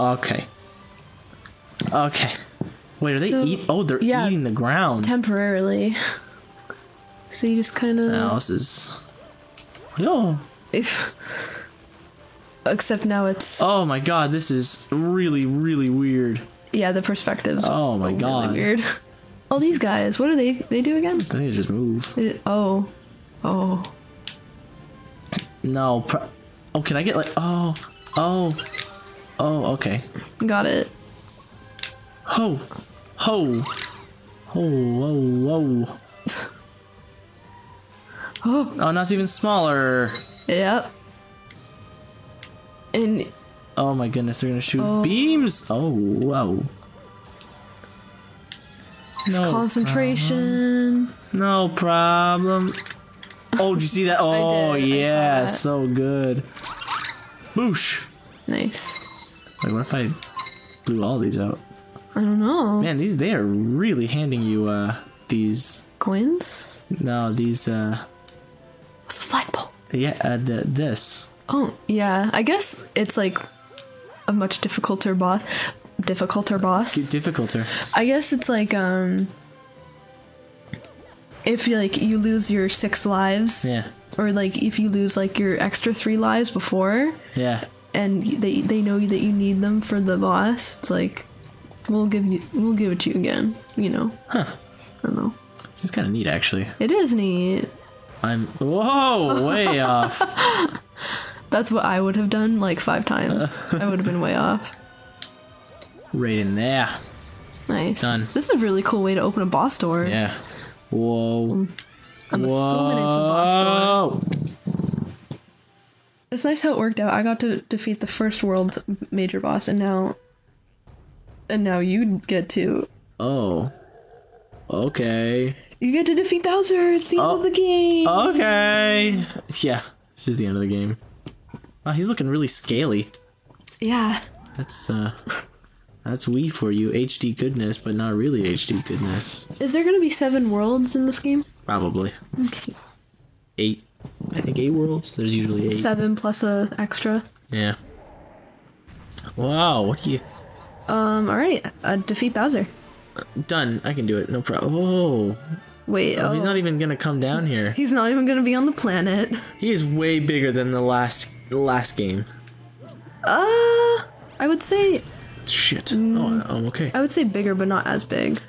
Okay. Okay. Wait, are they So- eat? Oh, they're yeah. eating the ground. Temporarily. So you just kind of. now this is. Yo. If. Except now it's. Oh my god, this is really, really weird. Yeah, the perspectives. Oh my really God. weird. Oh, these guys. What do they they do again? They just move. They- oh. Oh. No. Oh, can I get like? Oh, oh, oh. Okay. Got it. Ho, ho, ho, whoa, whoa. Oh. Oh, now it's even smaller. Yep. And Oh my goodness, they're gonna shoot Oh. beams. Oh, whoa. it's No concentration. No problem. Oh, did you see that? Oh, did, I saw oh, yeah, so good. Boosh. Nice. Wait, what if I blew all these out? I don't know. Man, these they are really handing you uh these Coins? no these uh What's the flagpole? yeah uh, the, this Oh, yeah. I guess it's like a much difficulter boss. Difficulter boss. difficulter. I guess it's like um if you like you lose your six lives Yeah, or like if you lose like your extra three lives before yeah. And they they know that you need them for the boss, it's like we'll give you we'll give it to you again, you know. Huh. I don't know. This is kind of neat actually. It is neat. I'm whoa way off. That's what I would have done like five times. I would have been way off. Right in there. Nice. Done. This is a really cool way to open a boss door. Yeah. Whoa. I'm assuming it's a boss door. It's nice how it worked out. I got to defeat the first world major boss, and now, and now you get to Oh. Okay. you get to defeat Bowser. It's the end of the game. Okay. Yeah. This is the end of the game. Wow, he's looking really scaly. yeah. That's uh that's Wii for you. HD goodness, but not really HD goodness. Is there gonna be seven worlds in this game? Probably. Okay. Eight. I think eight worlds. There's usually eight. Seven plus a extra. Yeah. Wow, what do you Um. All right. Uh, defeat Bowser. done. I can do it, no problem. Oh, Wait. Oh, he's not even gonna come down here. He's not even gonna be on the planet. He is way bigger than the last the last game. Uh. I would say Shit. Oh, I'm okay. I would say bigger, but not as big.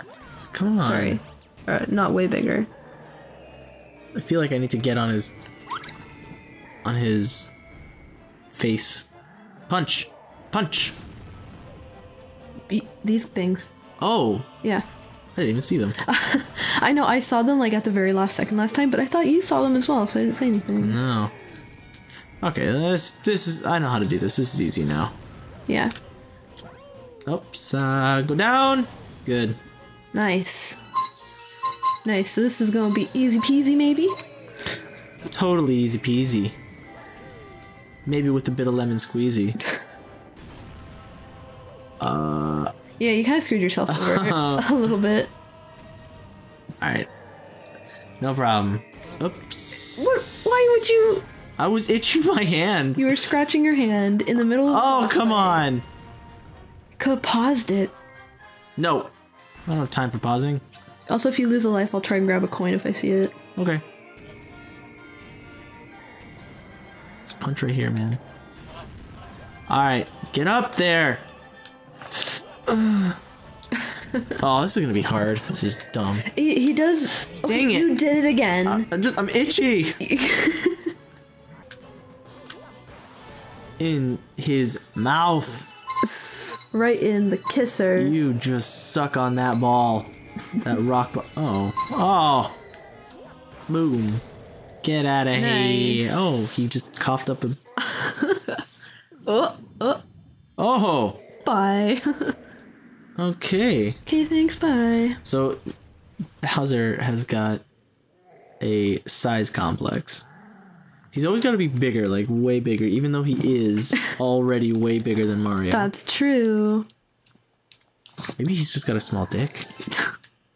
Come on. Sorry. Uh, not way bigger. I feel like I need to get on his on his face. Punch. Punch. Be- these things. Oh, Yeah. I didn't even see them. I know I saw them like at the very last second last time, but I thought you saw them as well, so I didn't say anything. No. Okay, this this is I know how to do this. This is easy now. Yeah. Oops, uh, go down. Good. Nice. Nice. So this is gonna be easy peasy, maybe? Totally easy peasy. Maybe with a bit of lemon squeezy. uh. Yeah, you kind of screwed yourself over a little bit. Alright. No problem. Oops. What? Why would you? I was itching my hand. You were scratching your hand in the middle of. Oh, boss come fight. on. Could have paused it. No. I don't have time for pausing. Also, if you lose a life, I'll try and grab a coin if I see it. Okay. Punch right here, man. Alright, get up there! oh, this is gonna be hard. This is dumb. He, he does. okay, Dang it. You did it again. I'm just, I'm itchy! In his mouth. right in the kisser. You just suck on that ball. That rock ball. Oh. Oh. Boom. Get out of here. Oh, he just coughed up a. Oh, oh, Oh! bye. Okay. okay, thanks, bye. So, Bowser has got a size complex. He's always got to be bigger, like way bigger, even though he is already way bigger than Mario. That's true. Maybe he's just got a small dick.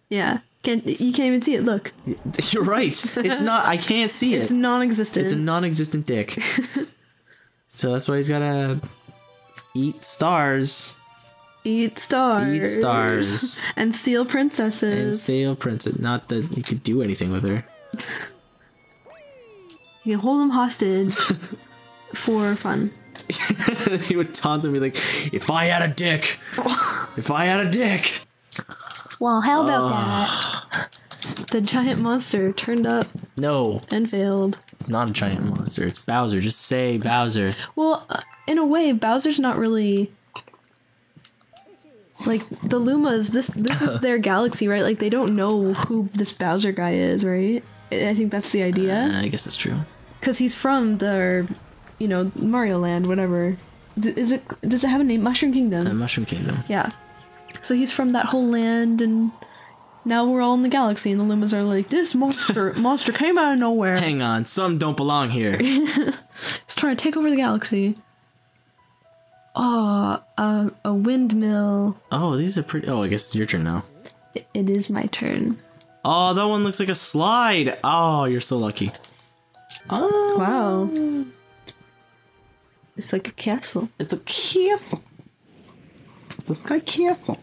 Yeah. Can you can't even see it. Look, You're right. It's not. I can't see it. it's non-existent. It's a non-existent dick. so that's why he's got a Eat stars. Eat stars. Eat stars. and steal princesses. and stale princess. Not that he could do anything with her. you can hold them hostage for fun. he would taunt and be like, "If I had a dick, if I had a dick." Well, how about that? The giant monster turned up No, and failed. not a giant monster. It's Bowser. Just say Bowser. Well, uh, in a way, Bowser's not really like the Lumas. This this is their galaxy, right? Like they don't know who this Bowser guy is, right? I I think that's the idea Uh, I guess that's true. because he's from the, you know, Mario Land, whatever. Th- Is it? Does it have a name? Mushroom Kingdom. Uh, Mushroom Kingdom. Yeah. So he's from that whole land, and now we're all in the galaxy, and the Lumas are like, this monster monster came out of nowhere. Hang on, some don't belong here. He's trying to take over the galaxy. Oh, uh, a windmill. oh, these are pretty. Oh, I guess it's your turn now. It- it is my turn. Oh, that one looks like a slide. Oh, you're so lucky. Oh, Wow. It's like a castle. it's a castle. It's a sky castle.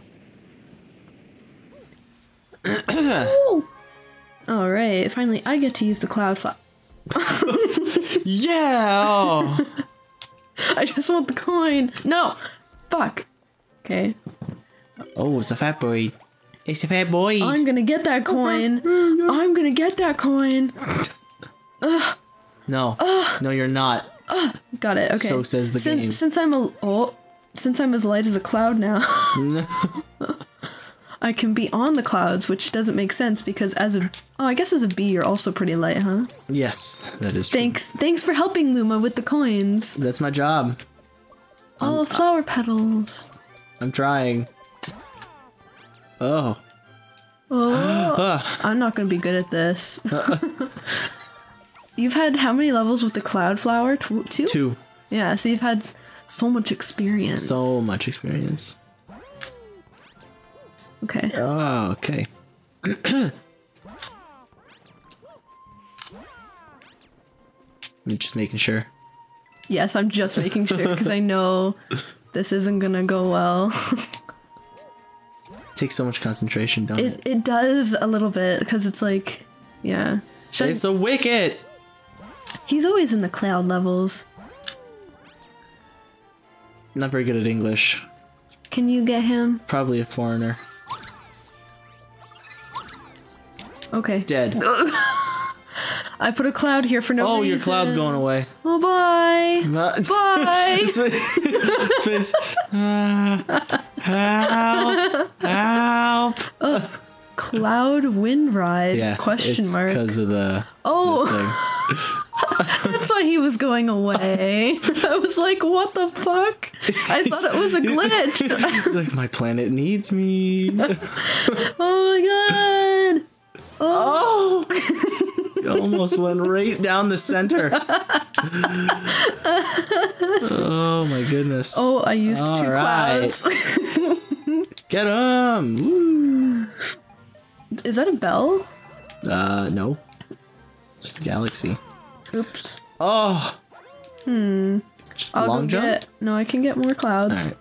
All right, finally I get to use the cloud flap. Yeah. Oh. I just want the coin. No, fuck. Okay, oh, it's a fat boy. It's a fat boy. I'm gonna get that oh, coin. I'm gonna get that coin. no, no, you're not. Got it. Okay. So says the since, game. Since I'm a oh, since I'm as light as a cloud now, I can be on the clouds, which doesn't make sense because as a oh, I guess as a bee you're also pretty light, huh? yes, that is true. Thanks, thanks for helping Luma with the coins. That's my job. Oh, flower petals. I'm trying. Oh. Oh. I'm not gonna be good at this. Uh-uh. you've had how many levels with the cloud flower? Two. Two. Yeah, so you've had so much experience. So much experience. Okay. Oh, okay. I'm just making sure. Yes, I'm just making sure because I know this isn't gonna go well. It takes so much concentration, don't it? It it does a little bit because it's like, yeah. Should I- It's a wicket. he's always in the cloud levels. Not very good at English. Can you get him? Probably a foreigner. Okay. Dead. I put a cloud here for no Oh, reason. your cloud's going away. Oh, bye. Bye. Bye. It's it's- it's- Ah, help! Help! cloud wind ride? Yeah. Question mark. Because of the. Oh, that's why he was going away. I was like, what the fuck? I thought it was a glitch. like my planet needs me. oh my god. Oh! it almost went right down the center. oh my goodness. Oh, I used two All right. clouds. Get him! Woo! Is that a bell? Uh, no. Just a galaxy. Oops. Oh! Hmm. Just a I'll long go jump? get. No, I can get more clouds. Alright.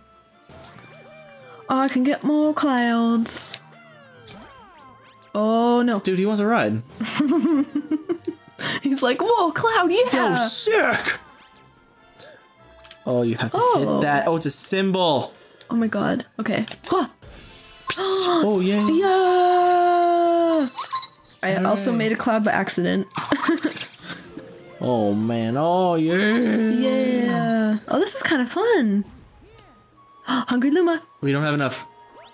Oh, I can get more clouds. Oh no. Dude, he wants a ride. He's like, whoa, cloud, yeah. Oh, sick! Oh, you have to Oh. hit that. Oh, it's a symbol. Oh my god. Okay. Huh. Oh, yeah. Yeah. I also made a cloud by accident. Oh, man. Oh, yeah. Yeah. Oh, this is kind of fun. Hungry Luma. We don't have enough.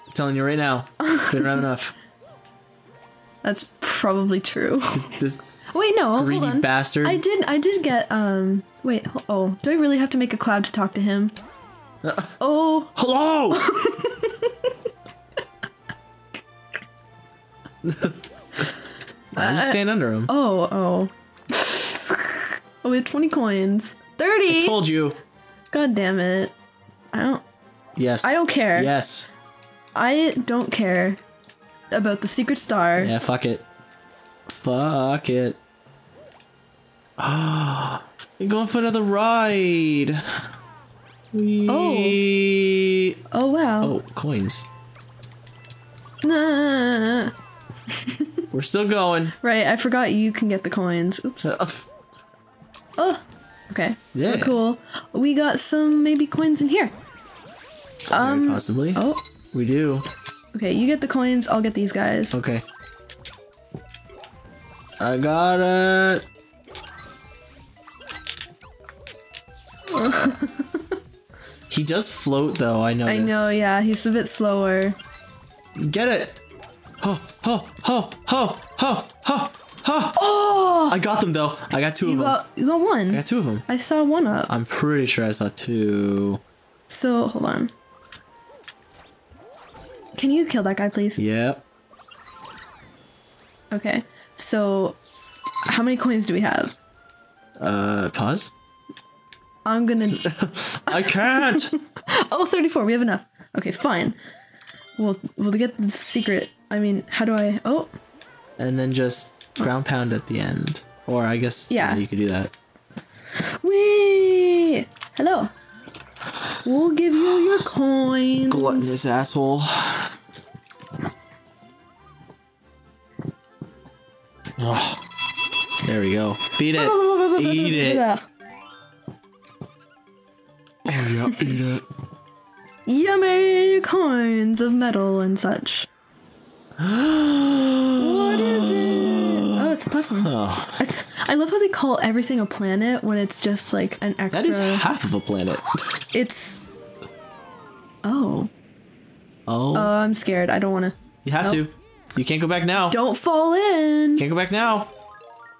I'm telling you right now. We don't have enough. That's probably true. This Wait, no, greedy hold on. bastard. I did. I did get. Um. Wait. Oh, do I really have to make a cloud to talk to him? Oh. Hello! I just stand under him. Oh. Oh. oh, we have twenty coins. Thirty. I Told you. God damn it. I don't. Yes. I don't care. Yes. I don't care about the secret star. Yeah, fuck it. Fuck it. Ah, you're going for another ride. We... Oh wow. Oh, coins. Nah. We're still going. Right, I forgot you can get the coins. Oops. Uh, Oh. Okay. Yeah. Oh, cool. We got some maybe coins in here. Um, possibly. Oh. We do. Okay, you get the coins, I'll get these guys. Okay. I got it. he does float though, I know. I know, yeah, he's a bit slower. Get it! Ho, ho, ho, ho, ho, ho, ho! Oh! I got them though. I got two You of them. you got one. I got two of them. I saw one up. I'm pretty sure I saw two. So hold on. Can you kill that guy, please? Yep. Okay. So, how many coins do we have? Uh, pause. I'm gonna. I can't. Oh, 34. We have enough. Okay, fine. We'll we'll get the secret. I mean, how do I? Oh, and then just ground pound at the end, or I guess Yeah. you could do that. wee! Hello. We'll give you your coins. Gluttonous asshole. Ugh. There we go. Feed it. Eat it. Ugh. Oh yeah, eat it. Yummy coins of metal and such. what is it? Oh, it's a platform. Oh, It's, I love how they call everything a planet when it's just like an extra. that is half of a planet. It's. Oh. Oh, Oh, I'm scared. I don't want to. you have to. You can't go back now. Don't fall in. Can't go back now.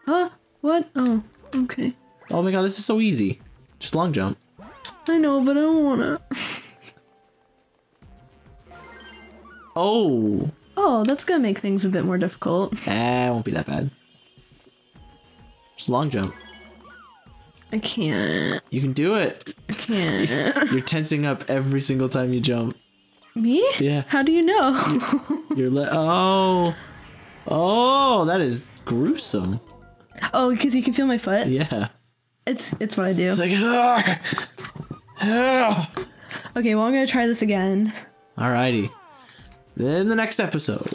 Huh? What? Oh, okay. Oh my god, this is so easy. Just long jump. I know, but I don't want to. Oh, Oh, that's gonna make things a bit more difficult. eh, it won't be that bad. Just long jump. I can't. You can do it. I can't. You're tensing up every single time you jump. Me? Yeah. How do you know? You're le- oh, oh, that is gruesome. oh, because you can feel my foot. Yeah. It's it's what I do. It's like, ah, ah. Okay, well I'm gonna try this again. alrighty. Then the next episode.